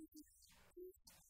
Jesus, Jesus.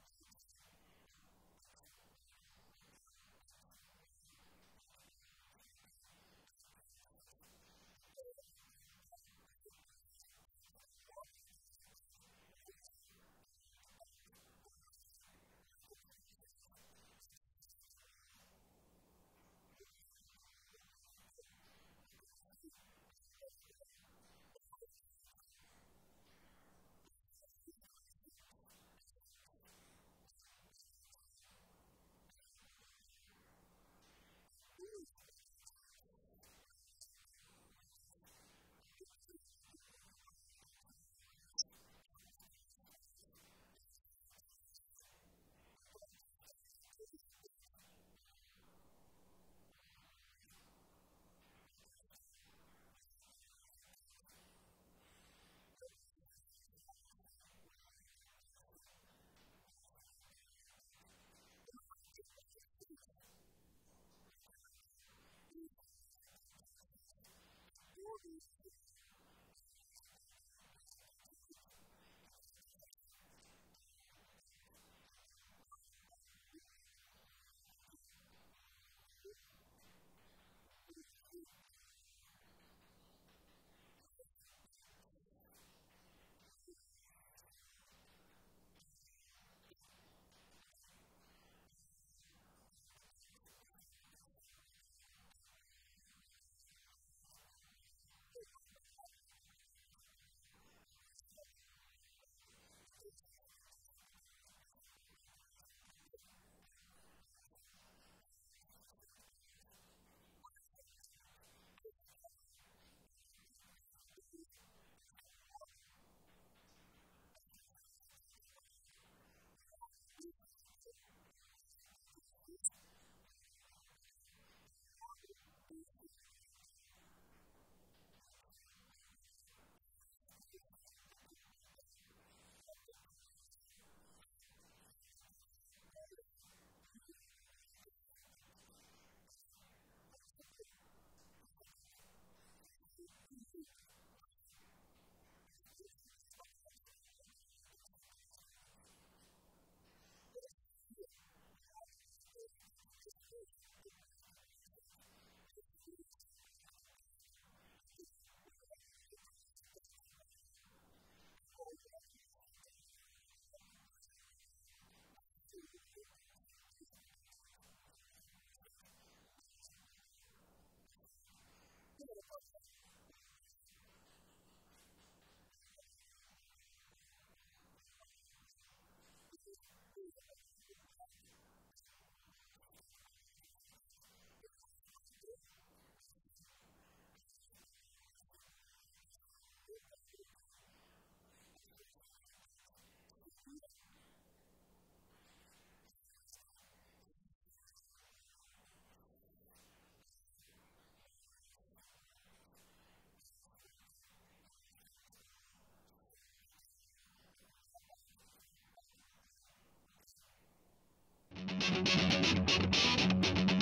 you. Thank you.